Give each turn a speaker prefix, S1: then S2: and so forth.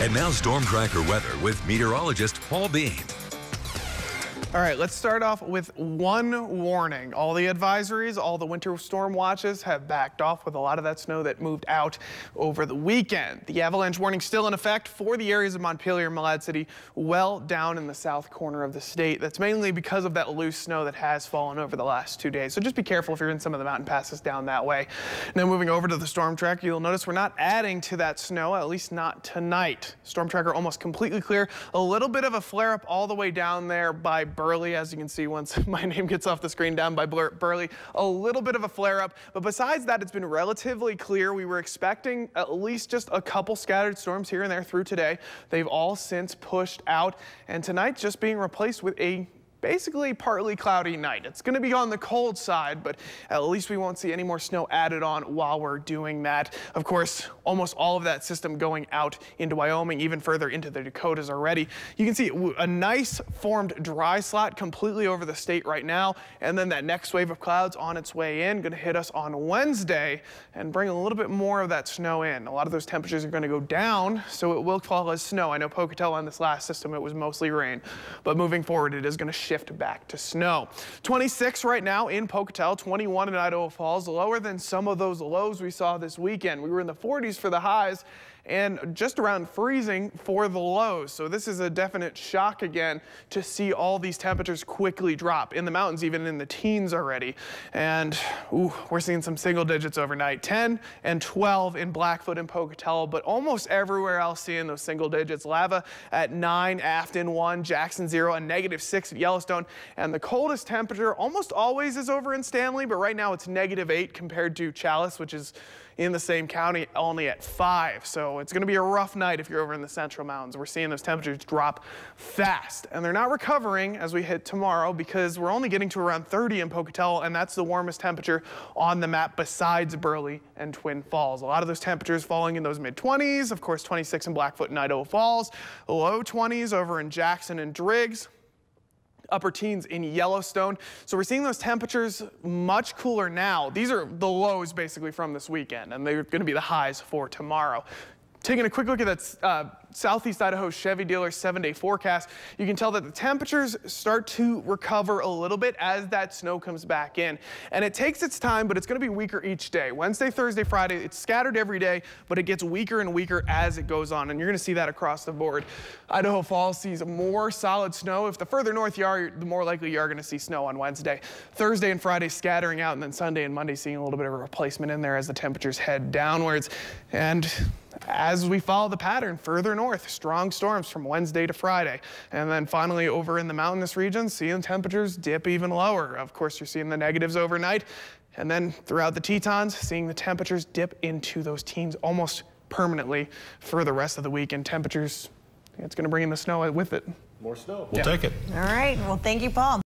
S1: And now Storm Tracker weather with meteorologist Paul Beam.
S2: All right, let's start off with one warning. All the advisories, all the winter storm watches have backed off with a lot of that snow that moved out over the weekend. The avalanche warning still in effect for the areas of Montpelier and Malad City well down in the south corner of the state. That's mainly because of that loose snow that has fallen over the last two days. So just be careful if you're in some of the mountain passes down that way. Now moving over to the storm tracker, you'll notice we're not adding to that snow, at least not tonight. Storm tracker almost completely clear. A little bit of a flare up all the way down there by Burley, as you can see once my name gets off the screen down by Burley. A little bit of a flare up, but besides that, it's been relatively clear. We were expecting at least just a couple scattered storms here and there through today. They've all since pushed out, and tonight just being replaced with a basically partly cloudy night. It's going to be on the cold side, but at least we won't see any more snow added on while we're doing that. Of course, almost all of that system going out into Wyoming, even further into the Dakotas already. You can see a nice formed dry slot completely over the state right now, and then that next wave of clouds on its way in, going to hit us on Wednesday and bring a little bit more of that snow in. A lot of those temperatures are going to go down, so it will fall as snow. I know Pocatello on this last system, it was mostly rain, but moving forward, it is going to shift back to snow. 26 right now in Pocatello, 21 in Idaho Falls, lower than some of those lows we saw this weekend. We were in the 40s for the highs and just around freezing for the lows. So this is a definite shock again to see all these temperatures quickly drop in the mountains, even in the teens already. And ooh, we're seeing some single digits overnight, 10 and 12 in Blackfoot and Pocatello, but almost everywhere else seeing those single digits. Lava at 9, Afton 1, Jackson 0, and negative 6 at Yellowstone. And the coldest temperature almost always is over in Stanley, but right now it's negative 8 compared to Challis, which is in the same county only at 5. So it's going to be a rough night if you're over in the central mountains. We're seeing those temperatures drop fast, and they're not recovering as we hit tomorrow because we're only getting to around 30 in Pocatello, and that's the warmest temperature on the map besides Burley and Twin Falls. A lot of those temperatures falling in those mid-20s, of course 26 in Blackfoot and Idaho Falls, low 20s over in Jackson and Driggs upper teens in Yellowstone. So we're seeing those temperatures much cooler now. These are the lows basically from this weekend, and they're going to be the highs for tomorrow. Taking a quick look at that uh, Southeast Idaho Chevy dealer seven day forecast, you can tell that the temperatures start to recover a little bit as that snow comes back in. And it takes its time, but it's going to be weaker each day. Wednesday, Thursday, Friday, it's scattered every day, but it gets weaker and weaker as it goes on. And you're going to see that across the board. Idaho Falls sees more solid snow. If the further north you are, the more likely you are going to see snow on Wednesday. Thursday and Friday scattering out, and then Sunday and Monday seeing a little bit of a replacement in there as the temperatures head downwards. And as we follow the pattern further north, strong storms from Wednesday to Friday. And then finally over in the mountainous regions, seeing temperatures dip even lower. Of course, you're seeing the negatives overnight. And then throughout the Tetons, seeing the temperatures dip into those teens almost permanently for the rest of the week. And temperatures, it's going to bring in the snow with it.
S3: More snow.
S4: We'll yeah. take it.
S5: All right. Well, thank you, Paul.